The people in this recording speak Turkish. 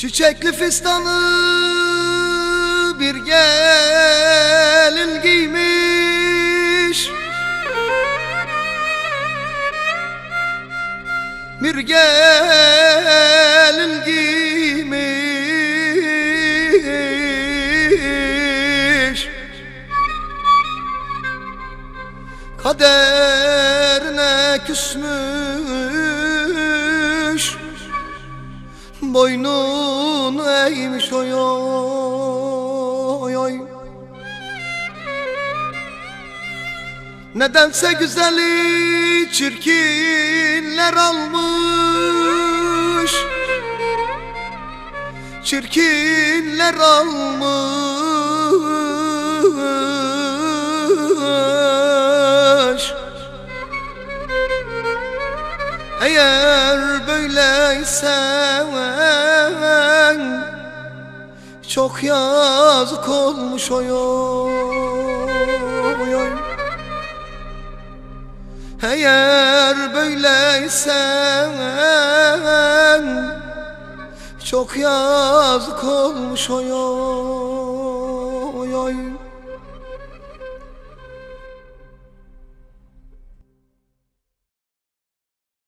Çiçekli fistanı bir gelin giymiş. Bir gelin giymiş. Kaderine küsmüş Boynunu eğmiş oy oy oy. Nedense güzeli çirkinler almış. Çirkinler almış. Eğer böyleyse Çok yazık olmuş oy oy oy. Eğer Çok yazık olmuş oy